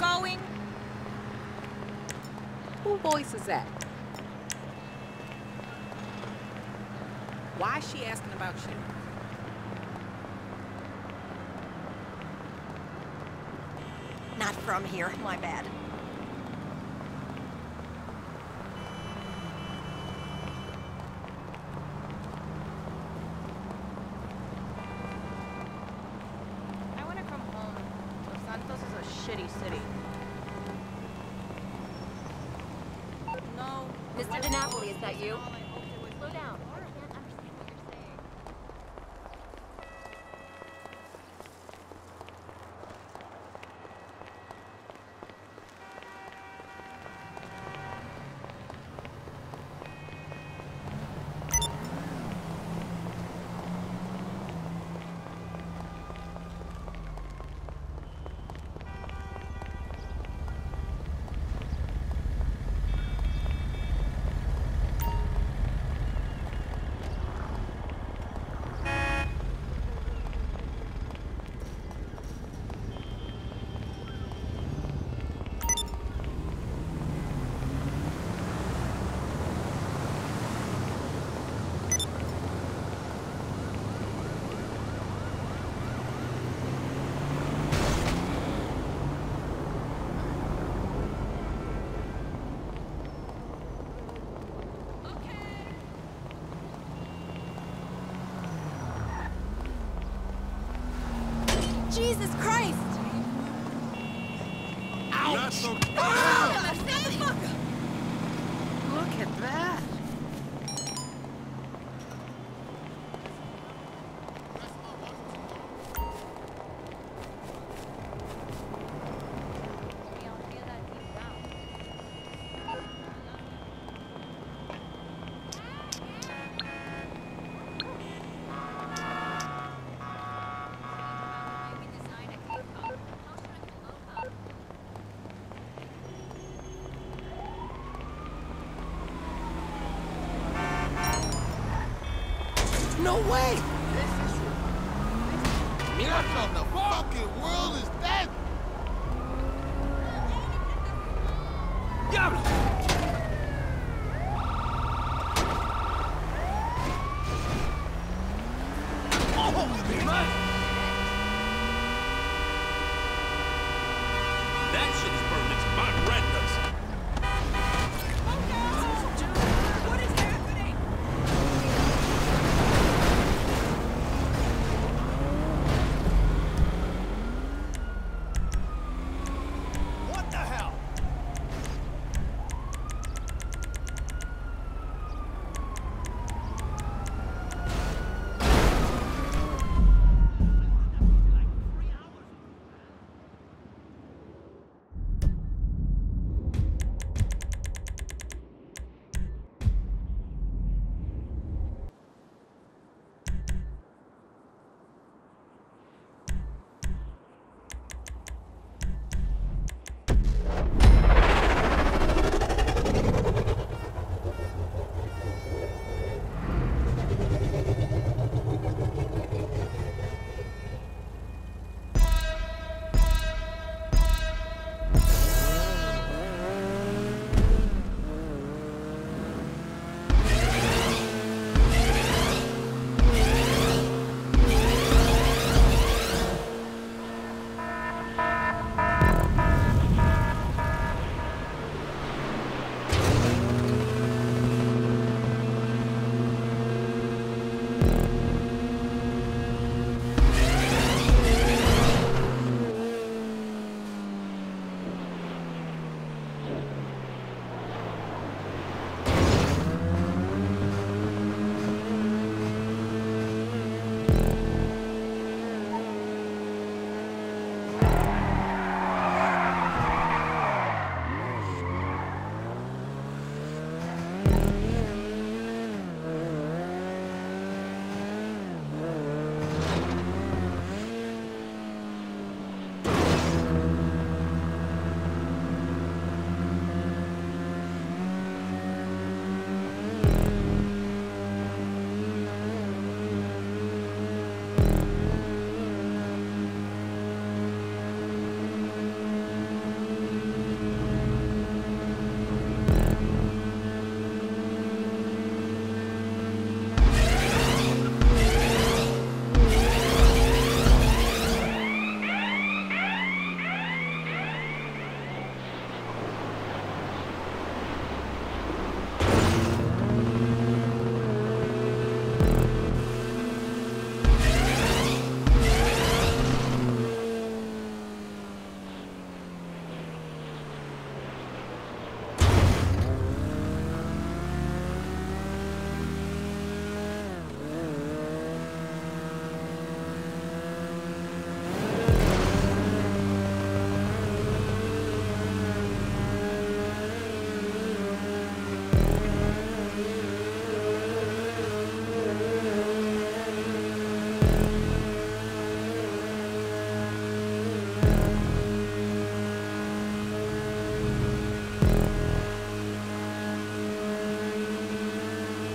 going. Who voice is that? Why is she asking about you? Not from here, my bad. Mr. DiNapoli, is that you? Slow down. No way! What in the fucking world is that? That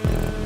Yeah.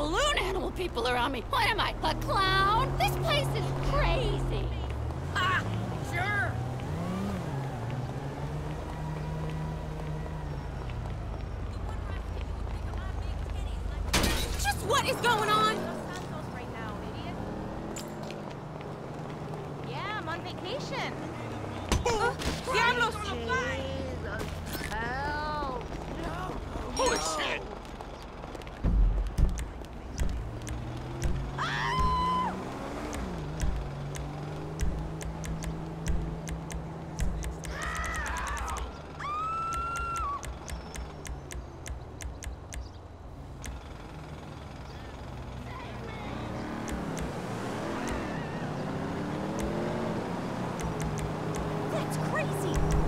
Balloon animal people around me. What am I, a clown? This place is crazy. Crazy.